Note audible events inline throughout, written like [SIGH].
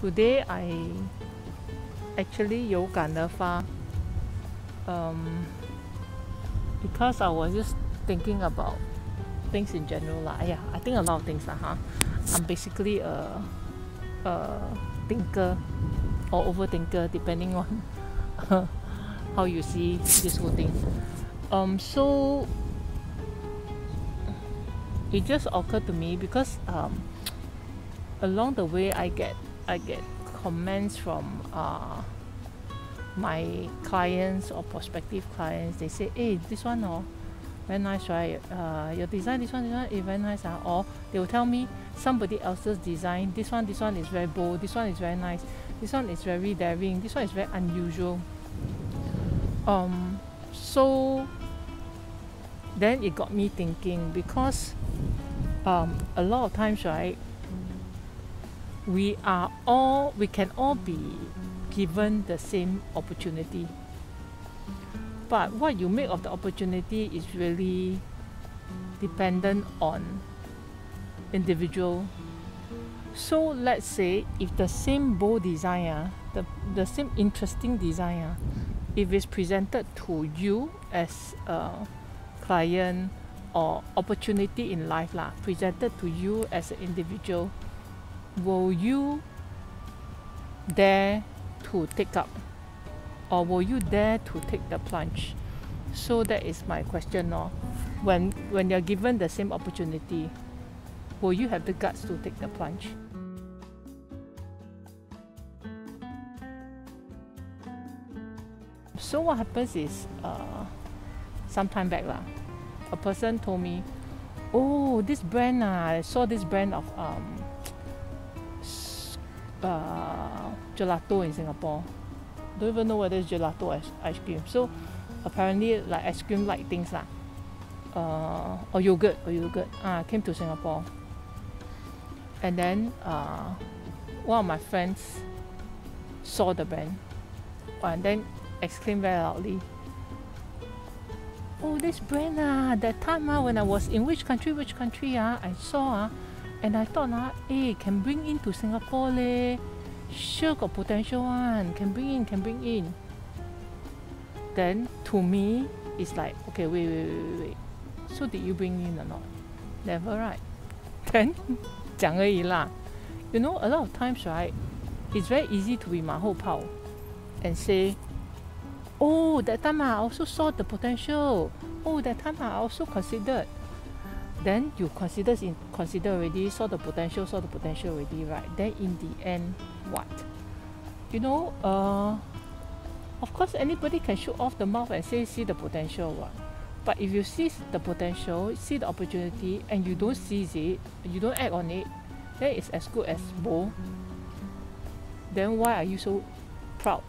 today I actually 有感而发 um because I was just thinking about things in general lah !aiya! I think a lot of things lah ha I'm basically a a thinker or overthinker depending on [LAUGHS] how you see this whole thing um so it just occurred to me because um along the way I get I get comments from uh my clients or prospective clients. They say hey this one oh very nice right? Uh your design this one this one is very nice ah. Or they will tell me somebody else's design this one this one is very bold this one is very nice this one is very daring this one is very unusual. Um so then it got me thinking because um a lot of times right we are all we can all be given the same opportunity. But what you make of the opportunity is really dependent on individual. So let's say if the same bow design ah the the same interesting design ah if it's presented to you as a client or opportunity in life lah presented to you as an individual will you dare to take up or will you dare to take the plunge? So that is my question lor. When when you're given the same opportunity will you have the guts to take the plunge? So what happens is uh some time back lah a person told me oh this brand ah I saw this brand of um uh gelato in Singapore. Don't even know whether it's gelato ice, ice cream. So apparently like ice cream like things lah. Uh, or yogurt or yogurt. Ah came to Singapore. And then uh, one of my friends saw the brand. And then exclaimed very loudly oh this brand ah that time ah when I was in which country which country ah I saw ah and I thought ah eh can bring into Singapore leh sure got potential one can bring in can bring in then to me it's like okay wait wait wait wait wait so did you bring in or not never right [LAUGHS] then [LAUGHS] 讲而已啦 you know a lot of times right it's very easy to be 马后炮 and say oh that time I also saw the potential oh that time I also considered then you consider in consider already saw the potential saw the potential already right? Then in the end what? You know uh of course anybody can shoot off the mouth and say see the potential what? But if you see the potential see the opportunity and you don't seize it you don't act on it then it's as good as bull then why are you so proud?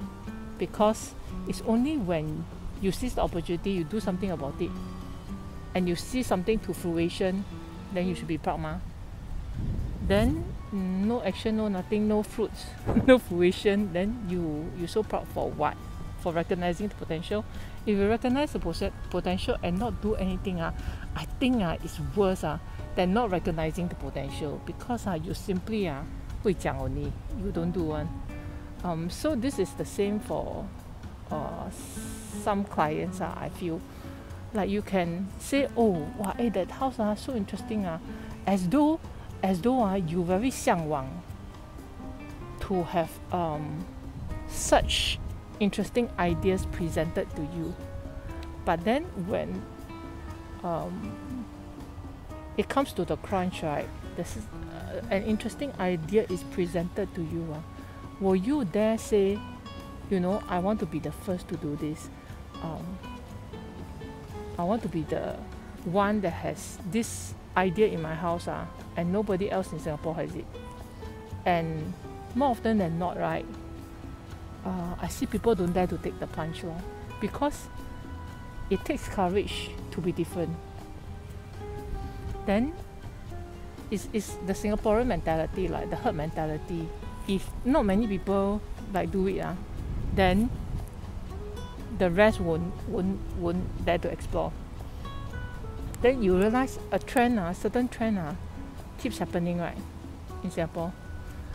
Because it's only when you seize the opportunity you do something about it and you see something to fruition then you should be proud mah then no action no nothing no fruits [LAUGHS] no fruition then you you so proud for what? For recognizing the potential? If you recognize the potential and not do anything ah I think ah it's worse ah than not recognizing the potential because ah you simply 会讲 only you don't do one. Um so this is the same for uh some clients ah I feel like you can say oh !wah! eh that house ah so interesting ah as though as though ah you very to have um such interesting ideas presented to you but then when um it comes to the crunch right this is uh, an interesting idea is presented to you ah will you dare say you know I want to be the first to do this um I want to be the one that has this idea in my house ah and nobody else in Singapore has it. And more often than not right uh, I see people don't dare to take the plunge lor because it takes courage to be different. Then it's, it's the Singaporean mentality like the herd mentality. If not many people like do it ah then the rest won't won't won't dare to explore then you realize a trend ah certain trend ah keeps happening right in Singapore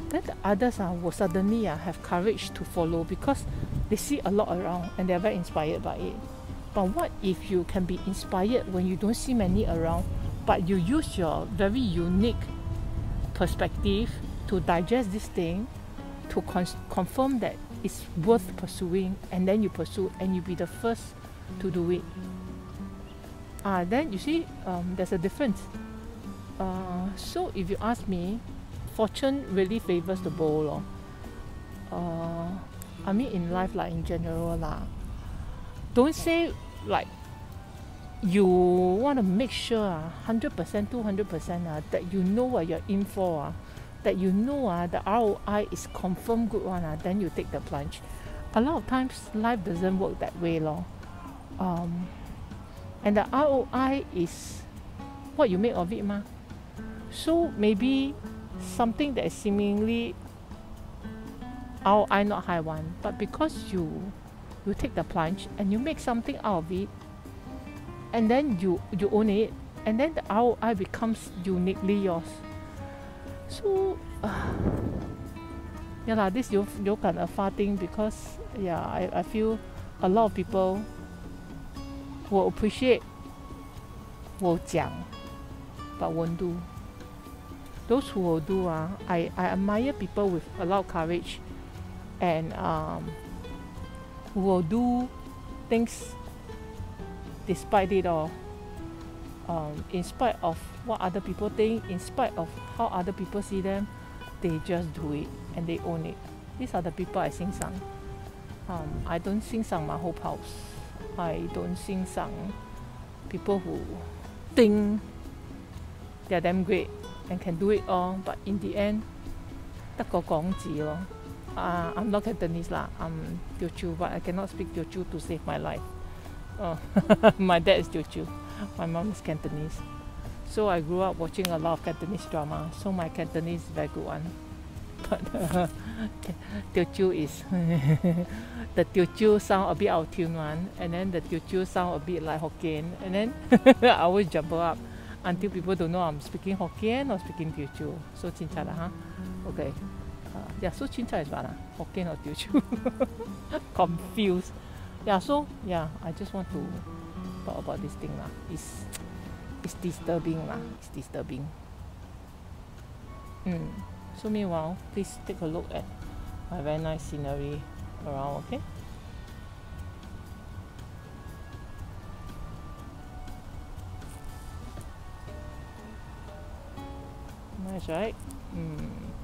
then the others uh, will suddenly uh, have courage to follow because they see a lot around and they're very inspired by it. But what if you can be inspired when you don't see many around, but you use your very unique perspective to digest this thing, to con- confirm that it's worth pursuing, and then you pursue and you be the first to do it. Ah, then you see, um, there's a difference. Uh, so if you ask me, fortune really favors the bold. Lor. Uh, I mean in life like in general lah. Don't say like you want to make sure ah, hundred percent, two hundred percent ah, that you know what you're in for ah, that you know ah, the ROI is confirmed good one ah, then you take the plunge. A lot of times life doesn't work that way lor. Um, and the ROI is what you make of it mah. So maybe something that is seemingly ROI not high one, but because you you take the plunge and you make something out of it, and then you you own it, and then the ROI becomes uniquely yours So [SIGHS] uh, yeah lah, this 有有感而发 thing because yeah, I I feel a lot of people will appreciate will 讲 but won't do those who will do ah I I admire people with a lot of courage and um who will do things despite it all um in spite of what other people think in spite of how other people see them they just do it and they own it these are the people I 欣赏 um I don't 欣赏 my whole house I don't 欣赏 people who think they're damn great and can do it all but in the end 得个讲字咯 uh, I'm not Cantonese lah I'm Teochew but I cannot speak Teochew to save my life oh, [LAUGHS] my dad is Teochew my mom is Cantonese so I grew up watching a lot of Cantonese drama so my Cantonese is very good one but uh, [LAUGHS] Teochew is [LAUGHS] the Teochew sound a bit out of tune one and then the Teochew sound a bit like Hokkien and then [LAUGHS] I always jumble up until people don't know I'm speaking Hokkien or speaking Teochew. So chincha lah, huh? Okay. Uh, yeah, so chincha is what? Hokkien or Teochew? Confused. Yeah, so yeah, I just want to talk about this thing lah. It's it's disturbing lah. It's disturbing. Mm. So meanwhile, please take a look at my very nice scenery around, okay? Nice, right? Mm.